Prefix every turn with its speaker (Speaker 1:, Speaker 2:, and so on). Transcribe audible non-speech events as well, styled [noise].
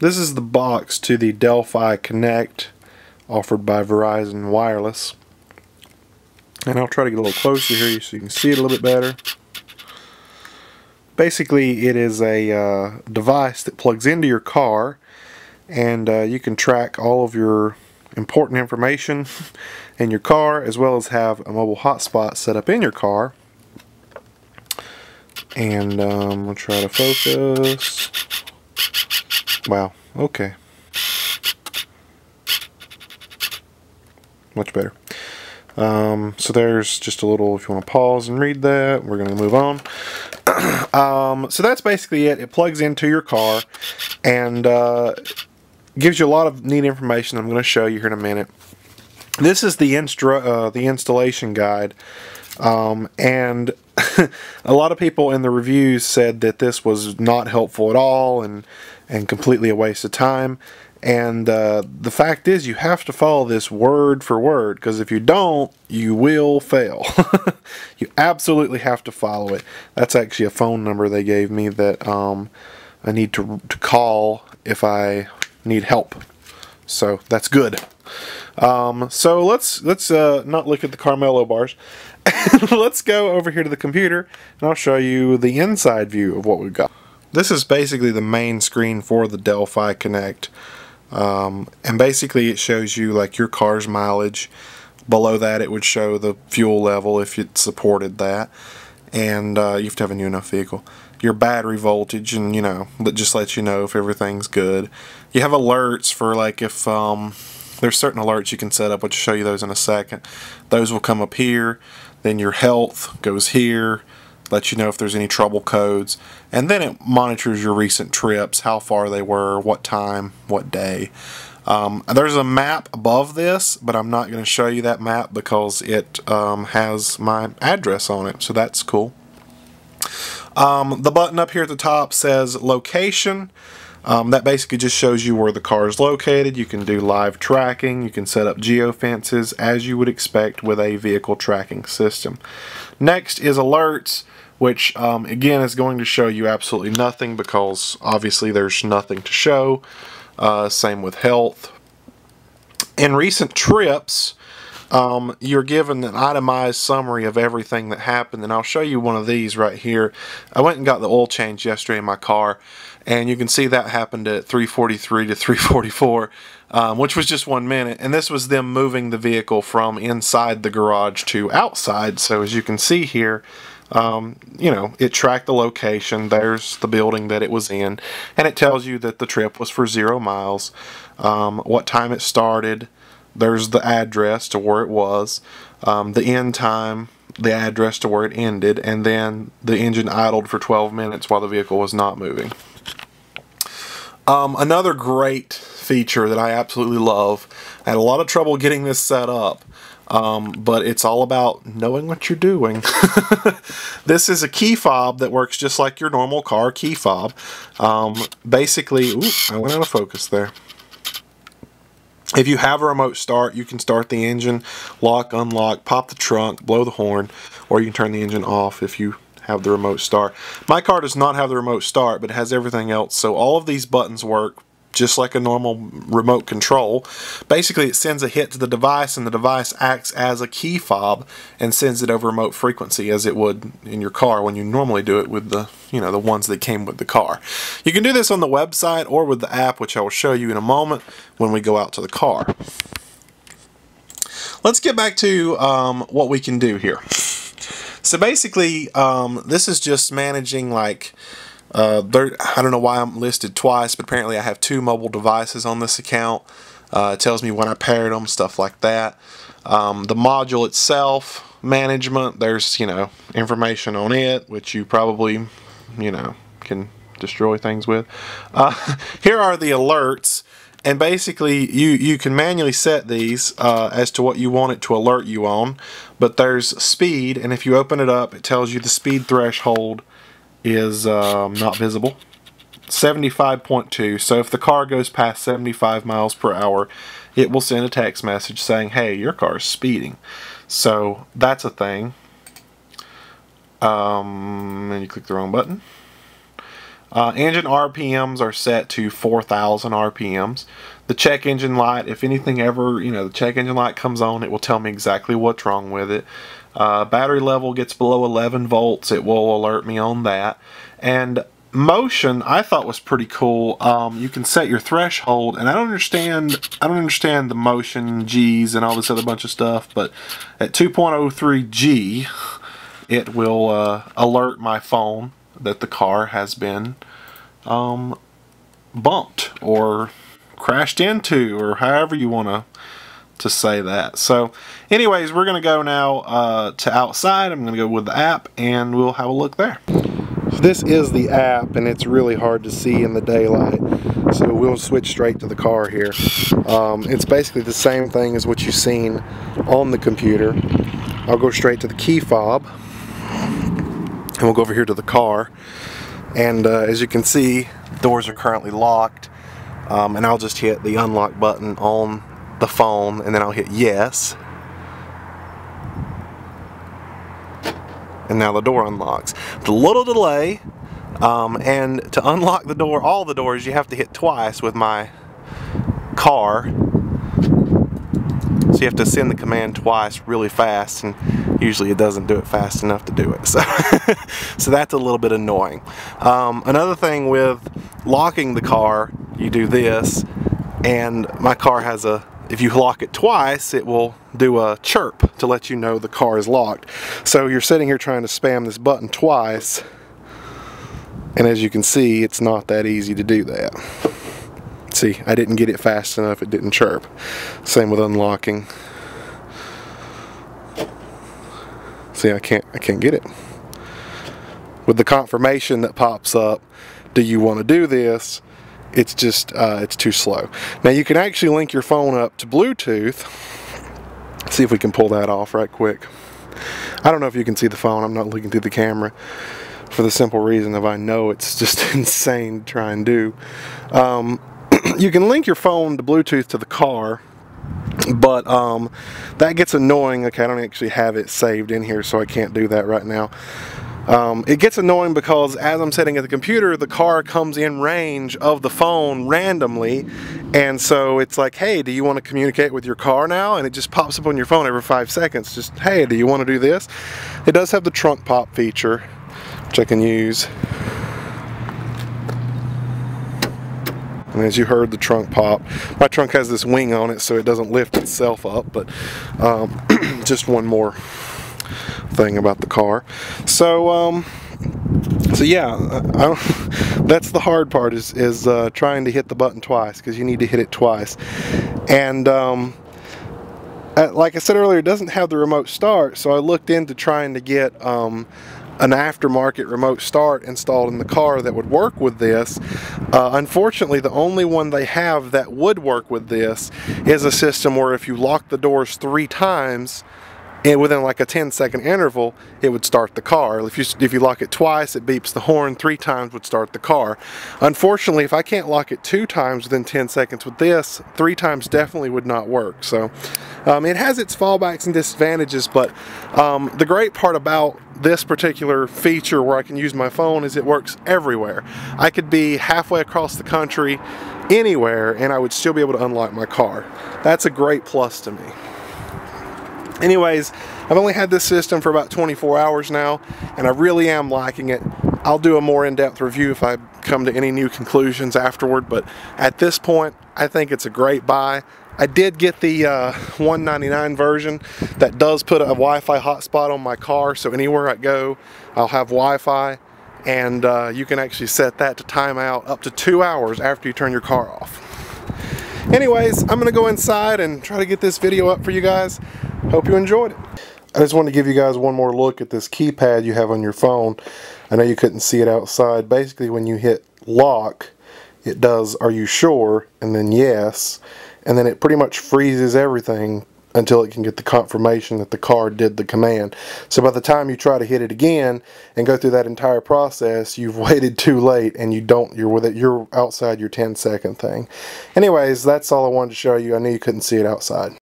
Speaker 1: This is the box to the Delphi Connect offered by Verizon Wireless. And I'll try to get a little closer here so you can see it a little bit better. Basically, it is a uh, device that plugs into your car and uh, you can track all of your important information [laughs] in your car as well as have a mobile hotspot set up in your car and um, I'll try to focus wow. Okay. Much better. Um, so there's just a little if you want to pause and read that we're going to move on. [clears throat] Um, so that's basically it. It plugs into your car and uh, gives you a lot of neat information I'm going to show you here in a minute. This is the instru uh, the installation guide, um, and [laughs] a lot of people in the reviews said that this was not helpful at all and and completely a waste of time. And uh, the fact is, you have to follow this word for word because if you don't, you will fail. [laughs] you absolutely have to follow it. That's actually a phone number they gave me that um, I need to, to call if I need help. So that's good. Um, so let's let's uh, not look at the Carmelo bars. [laughs] let's go over here to the computer and I'll show you the inside view of what we've got. This is basically the main screen for the Delphi Connect. Um, and basically it shows you like your car's mileage. Below that it would show the fuel level if it supported that. And uh, you have to have a new enough vehicle your battery voltage and you know that just lets you know if everything's good. You have alerts for like if um, there's certain alerts you can set up which show you those in a second. Those will come up here. Then your health goes here let you know if there's any trouble codes. And then it monitors your recent trips how far they were what time what day. Um, there's a map above this but I'm not going to show you that map because it um, has my address on it so that's cool um, the button up here at the top says location. Um, that basically just shows you where the car is located. You can do live tracking. You can set up geofences as you would expect with a vehicle tracking system. Next is alerts, which um, again is going to show you absolutely nothing because obviously there's nothing to show. Uh, same with health. In recent trips, um, you're given an itemized summary of everything that happened and I'll show you one of these right here. I went and got the oil change yesterday in my car and you can see that happened at 343 to [laughs] 344 um, which was just one minute and this was them moving the vehicle from inside the garage to outside so as you can see here um, you know, it tracked the location. There's the building that it was in, and it tells you that the trip was for zero miles, um, what time it started, there's the address to where it was, um, the end time, the address to where it ended, and then the engine idled for 12 minutes while the vehicle was not moving. Um, another great feature that I absolutely love, I had a lot of trouble getting this set up, um, but it's all about knowing what you're doing. [laughs] this is a key fob that works just like your normal car key fob. Um, basically, ooh, I went out of focus there. If you have a remote start, you can start the engine, lock, unlock, pop the trunk, blow the horn, or you can turn the engine off if you have the remote start. My car does not have the remote start, but it has everything else, so all of these buttons work just like a normal remote control. Basically, it sends a hit to the device, and the device acts as a key fob and sends it over remote frequency as it would in your car when you normally do it with the, you know, the ones that came with the car. You can do this on the website or with the app, which I will show you in a moment when we go out to the car. Let's get back to um, what we can do here. So basically, um, this is just managing like uh, I don't know why I'm listed twice, but apparently I have two mobile devices on this account. Uh, it tells me when I paired them, stuff like that. Um, the module itself, management, there's, you know, information on it, which you probably, you know, can destroy things with. Uh, [laughs] here are the alerts. And basically, you, you can manually set these uh, as to what you want it to alert you on. But there's speed, and if you open it up, it tells you the speed threshold is um, not visible. 75.2, so if the car goes past 75 miles per hour, it will send a text message saying, hey, your car is speeding. So that's a thing. Um, and you click the wrong button. Uh, engine RPMs are set to 4,000 RPMs. The check engine light, if anything ever, you know, the check engine light comes on, it will tell me exactly what's wrong with it. Uh, battery level gets below 11 volts, it will alert me on that. And motion I thought was pretty cool. Um, you can set your threshold, and I don't understand. I don't understand the motion G's and all this other bunch of stuff. But at 2.03 G, it will uh, alert my phone that the car has been um, bumped or crashed into, or however you want to to say that. So, anyways, we're gonna go now uh, to outside. I'm gonna go with the app, and we'll have a look there. So this is the app and it's really hard to see in the daylight. So we'll switch straight to the car here. Um, it's basically the same thing as what you've seen on the computer. I'll go straight to the key fob and we'll go over here to the car. And uh, as you can see, doors are currently locked. Um, and I'll just hit the unlock button on the phone and then I'll hit yes and now the door unlocks. The little delay, um, and to unlock the door, all the doors, you have to hit twice with my car. So you have to send the command twice really fast, and usually it doesn't do it fast enough to do it. [laughs] So, so that's a little bit annoying. Um, another thing with locking the car, you do this, and my car has a if you lock it twice, it will do a chirp to let you know the car is locked. So you're sitting here trying to spam this button twice, and as you can see, it's not that easy to do that. See, I didn't get it fast enough, it didn't chirp. Same with unlocking. See, I can't, I can't get it. With the confirmation that pops up, do you want to do this? It's just uh, it's too slow. Now you can actually link your phone up to Bluetooth. Let's see if we can pull that off right quick. I don't know if you can see the phone. I'm not looking through the camera for the simple reason of I know it's [laughs] just insane to try and do. Um, [clears throat] you can link your phone to Bluetooth to the car but um, that gets annoying okay I don't actually have it saved in here so I can't do that right now um, it gets annoying because as I'm sitting at the computer, the car comes in range of the phone randomly. And so it's like, hey, do you want to communicate with your car now? And it just pops up on your phone every five seconds. Just, hey, do you want to do this? It does have the trunk pop feature, which I can use. And as you heard the trunk pop, my trunk has this wing on it so it doesn't lift itself up, but um, [clears throat] just one more thing about the car. So, um, so yeah, [laughs] that's the hard part is, is uh, trying to hit the button twice because you need to hit it twice. And um, uh, like I said earlier, it doesn't have the remote start, so I looked into trying to get um, an aftermarket remote start installed in the car that would work with this. Uh, unfortunately, the only one they have that would work with this is a system where if you lock the doors three times, and within like a 10 second interval it would start the car. If you if you lock it twice it beeps the horn. Three times would start the car. Unfortunately if I can't lock it two times within 10 seconds with this three times definitely would not work. So um, it has its fallbacks and disadvantages but um, the great part about this particular feature where I can use my phone is it works everywhere. I could be halfway across the country anywhere and I would still be able to unlock my car. That's a great plus to me Anyways, I've only had this system for about 24 hours now, and I really am liking it. I'll do a more in-depth review if I come to any new conclusions afterward, but at this point, I think it's a great buy. I did get the uh, 199 version that does put a Wi-Fi hotspot on my car, so anywhere I go, I'll have Wi-Fi, and uh, you can actually set that to time out up to two hours after you turn your car off. Anyways, I'm going to go inside and try to get this video up for you guys. Hope you enjoyed it. I just want to give you guys one more look at this keypad you have on your phone. I know you couldn't see it outside. Basically, when you hit lock, it does are you sure and then yes and then it pretty much freezes everything until it can get the confirmation that the card did the command. So by the time you try to hit it again and go through that entire process, you've [laughs] waited too late and you don't, you're with it, you're outside your 10 second thing. Anyways, that's all I wanted to show you. I knew you couldn't see it outside.